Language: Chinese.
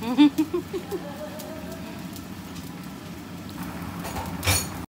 嗯哼哼哼哼